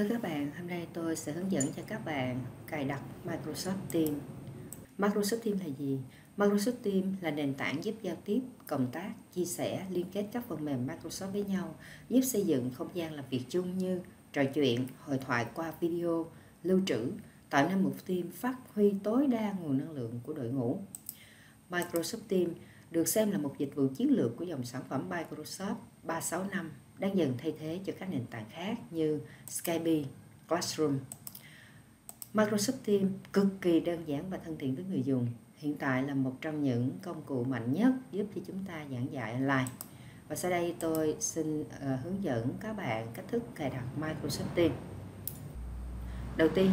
Thưa các bạn, hôm nay tôi sẽ hướng dẫn cho các bạn cài đặt Microsoft Teams. Microsoft Teams là gì? Microsoft Teams là nền tảng giúp giao tiếp, cộng tác, chia sẻ, liên kết các phần mềm Microsoft với nhau, giúp xây dựng không gian làm việc chung như trò chuyện, hội thoại qua video, lưu trữ, tạo nên một team phát huy tối đa nguồn năng lượng của đội ngũ. Microsoft Teams được xem là một dịch vụ chiến lược của dòng sản phẩm Microsoft 365 đang dần thay thế cho các nền tảng khác như Skype, Classroom. Microsoft Teams cực kỳ đơn giản và thân thiện với người dùng. Hiện tại là một trong những công cụ mạnh nhất giúp cho chúng ta giảng dạy online. Và sau đây tôi xin uh, hướng dẫn các bạn cách thức cài đặt Microsoft Teams. Đầu tiên,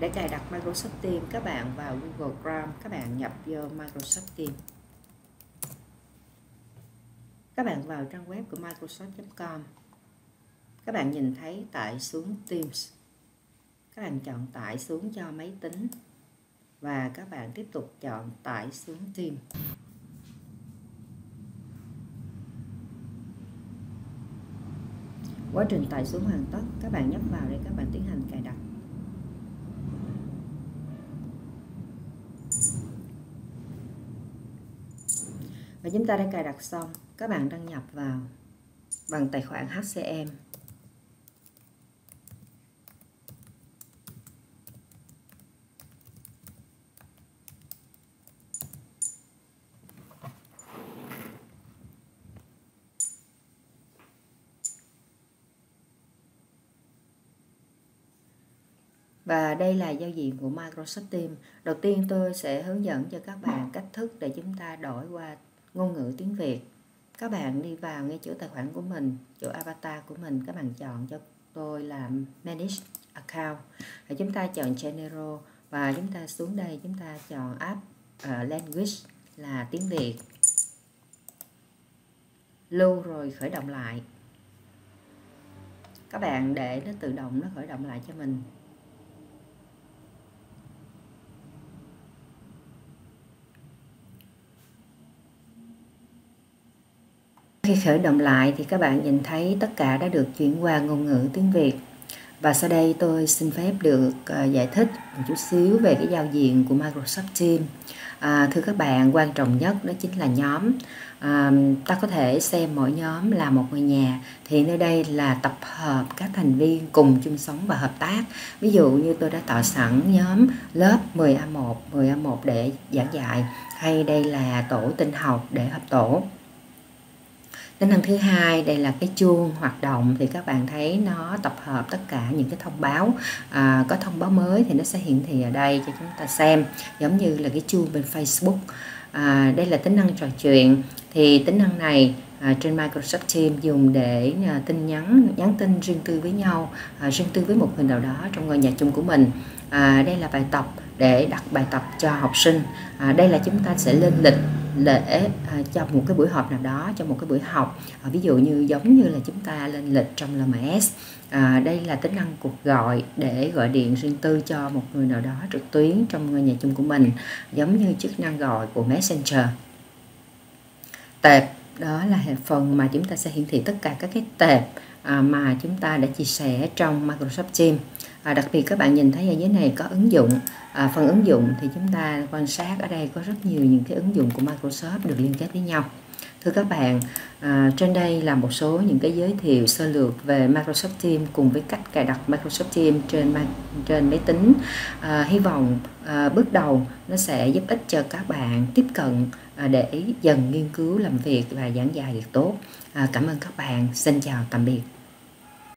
để cài đặt Microsoft Teams, các bạn vào Google Chrome, các bạn nhập vô Microsoft Teams các bạn vào trang web của Microsoft.com các bạn nhìn thấy tải xuống Teams. Các bạn chọn tải xuống cho máy tính. Và các bạn tiếp tục chọn tải xuống Teams. Quá trình tải xuống hoàn tất, các bạn nhấp vào để các bạn tiến hành cài đặt. Và chúng ta đã cài đặt xong các bạn đăng nhập vào bằng tài khoản HCM Và đây là giao diện của Microsoft Teams. Đầu tiên tôi sẽ hướng dẫn cho các bạn cách thức để chúng ta đổi qua ngôn ngữ tiếng Việt các bạn đi vào ngay chỗ tài khoản của mình chỗ avatar của mình các bạn chọn cho tôi là manage account. Rồi chúng ta chọn general và chúng ta xuống đây chúng ta chọn app uh, language là tiếng Việt. Lưu rồi khởi động lại. Các bạn để nó tự động nó khởi động lại cho mình. Khi khởi động lại thì các bạn nhìn thấy tất cả đã được chuyển qua ngôn ngữ tiếng Việt. Và sau đây tôi xin phép được à, giải thích một chút xíu về cái giao diện của Microsoft Teams. À, thưa các bạn, quan trọng nhất đó chính là nhóm. À, ta có thể xem mỗi nhóm là một ngôi nhà thì nơi đây là tập hợp các thành viên cùng chung sống và hợp tác. Ví dụ như tôi đã tạo sẵn nhóm lớp 10A1, 10A1 để giảng dạy hay đây là tổ tinh học để hợp tổ tính năng thứ hai đây là cái chuông hoạt động. Thì các bạn thấy nó tập hợp tất cả những cái thông báo. À, có thông báo mới thì nó sẽ hiển thị ở đây cho chúng ta xem giống như là cái chuông bên Facebook. À, đây là tính năng trò chuyện. Thì tính năng này à, trên Microsoft Teams dùng để à, tin nhắn nhắn tin riêng tư với nhau à, riêng tư với một người nào đó trong ngôi nhà chung của mình. À, đây là bài tập để đặt bài tập cho học sinh. À, đây là chúng ta sẽ lên lịch lễ à, cho một cái buổi họp nào đó cho một cái buổi học. Ờ, ví dụ như giống như là chúng ta lên lịch trong LMS à, đây là tính năng cuộc gọi để gọi điện riêng tư cho một người nào đó trực tuyến trong ngôi nhà chung của mình giống như chức năng gọi của Messenger. Tệp đó là phần mà chúng ta sẽ hiển thị tất cả các cái tệp à, mà chúng ta đã chia sẻ trong Microsoft Teams à, đặc biệt các bạn nhìn thấy ở dưới này có ứng dụng. À, phần ứng dụng thì chúng ta quan sát ở đây có rất nhiều những cái ứng dụng của Microsoft được liên kết với nhau. Thưa các bạn à, trên đây là một số những cái giới thiệu sơ lược về Microsoft Teams cùng với cách cài đặt Microsoft Teams trên trên máy tính. À, hy vọng à, bước đầu nó sẽ giúp ích cho các bạn tiếp cận à, để dần nghiên cứu làm việc và giảng dạy được tốt. À, cảm ơn các bạn. Xin chào tạm biệt.